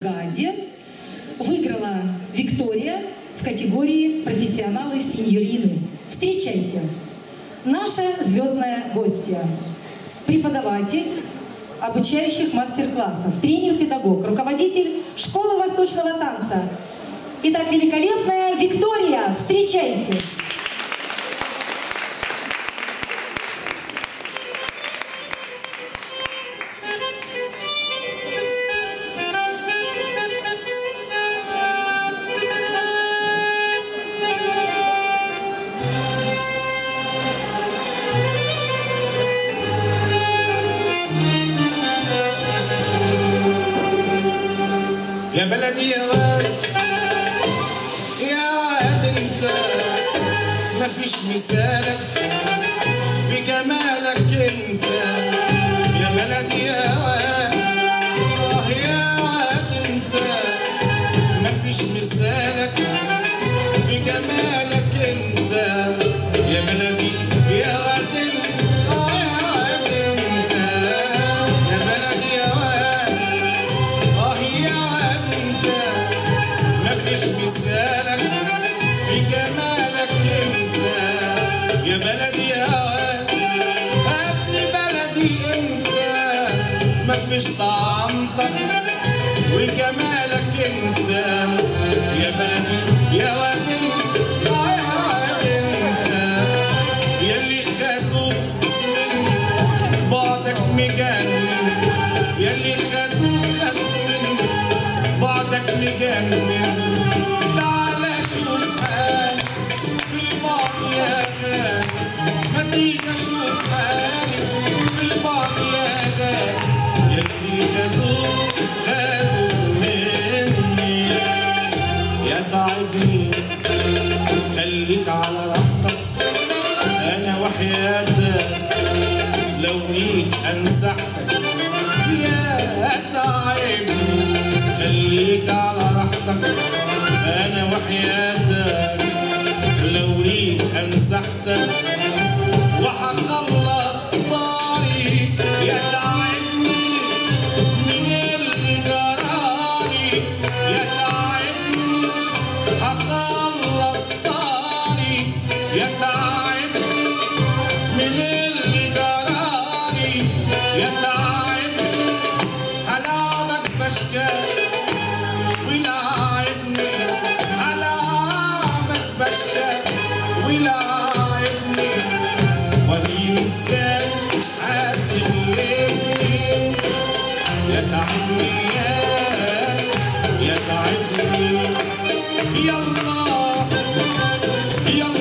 Гаде выиграла Виктория в категории профессионалы синьорины. Встречайте, наша звездная гостья, преподаватель обучающих мастер-классов, тренер-педагог, руководитель школы восточного танца. Итак, великолепная Виктория, встречайте! يا يا واد أنت مفيش مثالك في جمالك أنت يا بلدي يا واد آه يا واد انت مفيش مثالك. في جمالك بلدي يا واد ابن بلدي انت. مفيش طعمتك وجمالك انت. يا بلدي يا واد انت. يلي بعدك مجنن. بعدك مجنن. تيجي أشوف حالي في البعد يا غالي يلي خدوك خدوا مني يا تعبني يلا يلا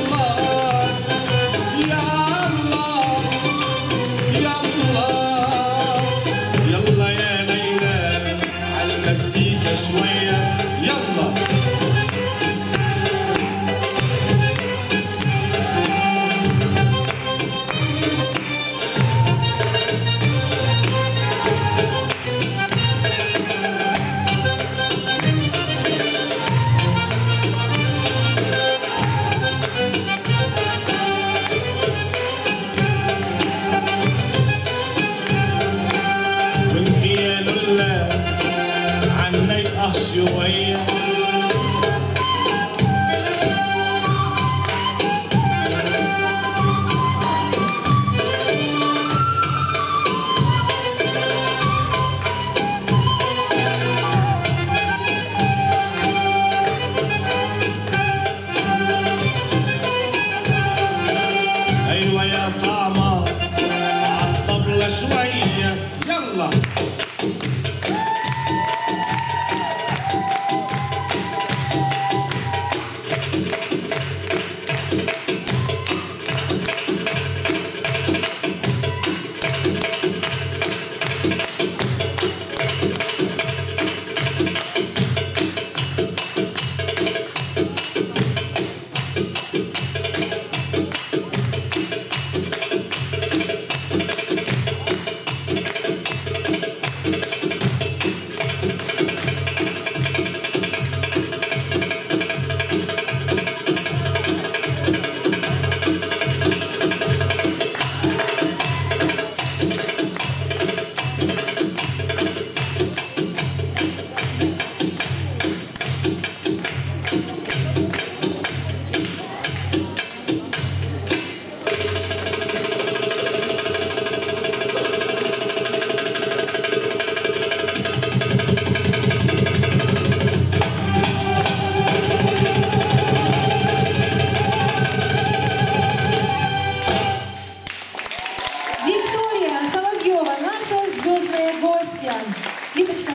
Asliye Yalla. يلا